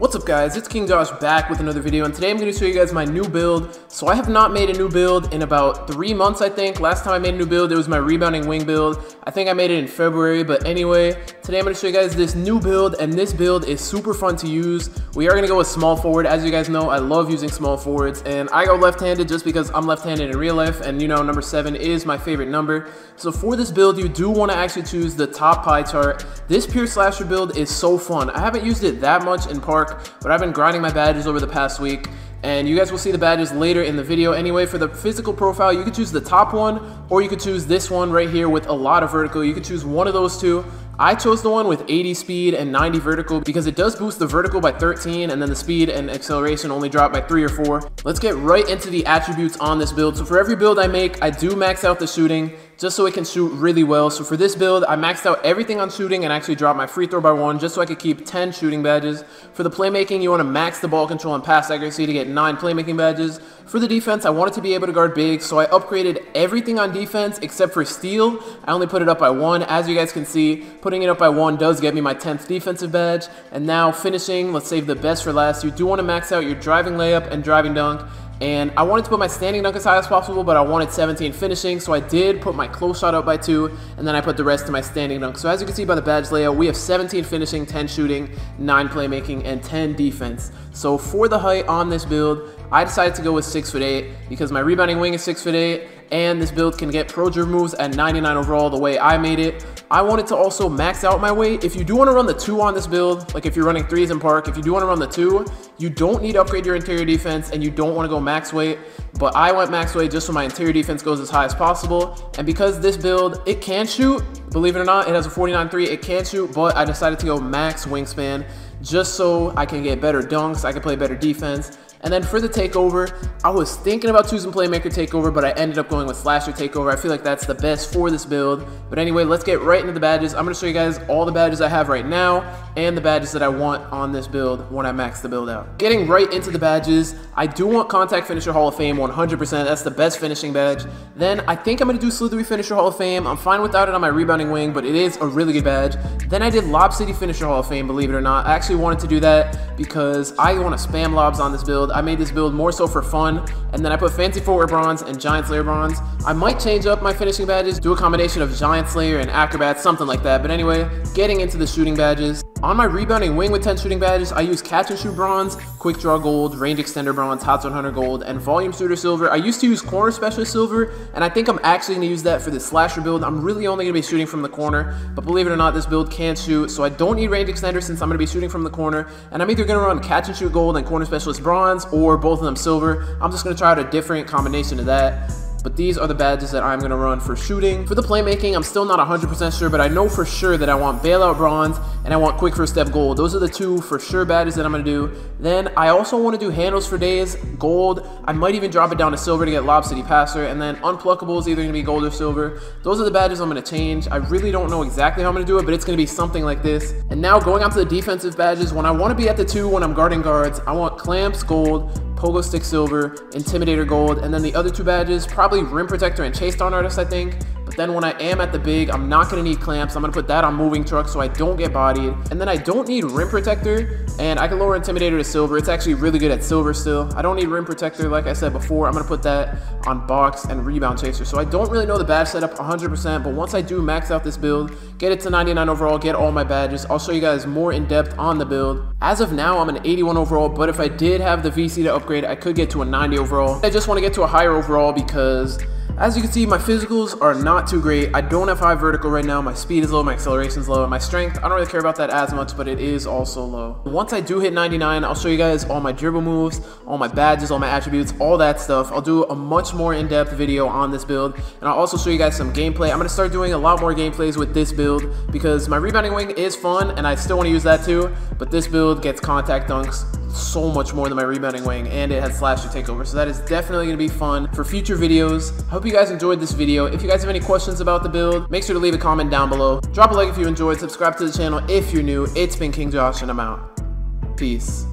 What's up guys, it's King Josh back with another video and today I'm going to show you guys my new build. So I have not made a new build in about three months I think. Last time I made a new build it was my rebounding wing build. I think I made it in February but anyway, today I'm going to show you guys this new build and this build is super fun to use. We are going to go with small forward. As you guys know I love using small forwards and I go left-handed just because I'm left-handed in real life and you know number 7 is my favorite number. So for this build you do want to actually choose the top pie chart. This pure slasher build is so fun. I haven't used it that much in park but I've been grinding my badges over the past week and you guys will see the badges later in the video. Anyway, for the physical profile, you could choose the top one, or you could choose this one right here with a lot of vertical. You could choose one of those two. I chose the one with 80 speed and 90 vertical because it does boost the vertical by 13 and then the speed and acceleration only drop by 3 or 4. Let's get right into the attributes on this build. So for every build I make, I do max out the shooting just so it can shoot really well. So for this build, I maxed out everything on shooting and actually dropped my free throw by one just so I could keep 10 shooting badges. For the playmaking, you want to max the ball control and pass accuracy to get 9 playmaking badges. For the defense, I wanted to be able to guard big, so I upgraded everything on defense except for steal. I only put it up by 1. As you guys can see, putting it up by 1 does get me my 10th defensive badge. And now finishing, let's save the best for last. You do want to max out your driving layup and driving dunk. And I wanted to put my standing dunk as high as possible, but I wanted 17 finishing, so I did put my close shot up by 2, and then I put the rest to my standing dunk. So as you can see by the badge layout, we have 17 finishing, 10 shooting, 9 playmaking, and 10 defense. So for the height on this build, I decided to go with 6 foot 8 because my rebounding wing is 6 foot 8 and this build can get pro moves at 99 overall the way I made it. I wanted to also max out my weight. If you do want to run the 2 on this build, like if you're running 3s in park, if you do want to run the 2, you don't need to upgrade your interior defense and you don't want to go max weight. But I went max weight just so my interior defense goes as high as possible. And because this build, it can shoot, believe it or not, it has a 49.3, it can shoot, but I decided to go max wingspan just so I can get better dunks, I can play better defense, and then for the takeover, I was thinking about choosing Playmaker Takeover, but I ended up going with Slasher Takeover. I feel like that's the best for this build. But anyway, let's get right into the badges. I'm going to show you guys all the badges I have right now and the badges that I want on this build when I max the build out. Getting right into the badges, I do want Contact Finisher Hall of Fame 100%. That's the best finishing badge. Then I think I'm going to do Slithery Finisher Hall of Fame. I'm fine without it on my rebounding wing, but it is a really good badge. Then I did Lob City Finisher Hall of Fame, believe it or not. I actually wanted to do that because I want to spam lobs on this build build. I made this build more so for fun, and then I put Fancy Footwork Bronze and Giant Slayer Bronze. I might change up my finishing badges, do a combination of Giant Slayer and Acrobat, something like that. But anyway, getting into the shooting badges. On my rebounding wing with 10 shooting badges, I use catch and shoot bronze, quick draw gold, range extender bronze, hot zone hunter gold, and volume shooter silver. I used to use corner specialist silver, and I think I'm actually going to use that for the slasher build. I'm really only going to be shooting from the corner, but believe it or not, this build can shoot, so I don't need range extender since I'm going to be shooting from the corner, and I'm either going to run catch and shoot gold and corner specialist bronze, or both of them silver. I'm just going to try out a different combination of that but these are the badges that I'm going to run for shooting. For the playmaking, I'm still not 100% sure, but I know for sure that I want Bailout Bronze and I want Quick First Step Gold. Those are the two for sure badges that I'm going to do. Then I also want to do Handles for Days, Gold. I might even drop it down to Silver to get Lob City Passer, and then Unpluckable is either going to be Gold or Silver. Those are the badges I'm going to change. I really don't know exactly how I'm going to do it, but it's going to be something like this. And now going on to the defensive badges, when I want to be at the two when I'm guarding guards, I want Clamps, Gold, Pogo Stick Silver, Intimidator Gold, and then the other two badges, probably Rim Protector and Chase Down Artist, I think. Then when I am at the big, I'm not to need clamps. I'm to put that on moving truck so I don't get bodied. And then I don't need rim protector, and I can lower intimidator to silver. It's actually really good at silver still. I don't need rim protector, like I said before. I'm to put that on box and rebound chaser. So I don't really know the badge setup 100%, but once I do max out this build, get it to 99 overall, get all my badges, I'll show you guys more in depth on the build. As of now, I'm an 81 overall, but if I did have the VC to upgrade, I could get to a 90 overall. I just want to get to a higher overall because as you can see, my physicals are not too great. I don't have high vertical right now. My speed is low, my acceleration is low, and my strength, I don't really care about that as much, but it is also low. Once I do hit 99, I'll show you guys all my dribble moves, all my badges, all my attributes, all that stuff. I'll do a much more in-depth video on this build, and I'll also show you guys some gameplay. I'm to start doing a lot more gameplays with this build because my rebounding wing is fun, and I still want to use that too, but this build gets contact dunks so much more than my rebounding wing and it has slasher takeover. So that is definitely going to be fun for future videos. I hope you guys enjoyed this video. If you guys have any questions about the build make sure to leave a comment down below. Drop a like if you enjoyed. Subscribe to the channel if you're new. It's been king josh and i'm out. Peace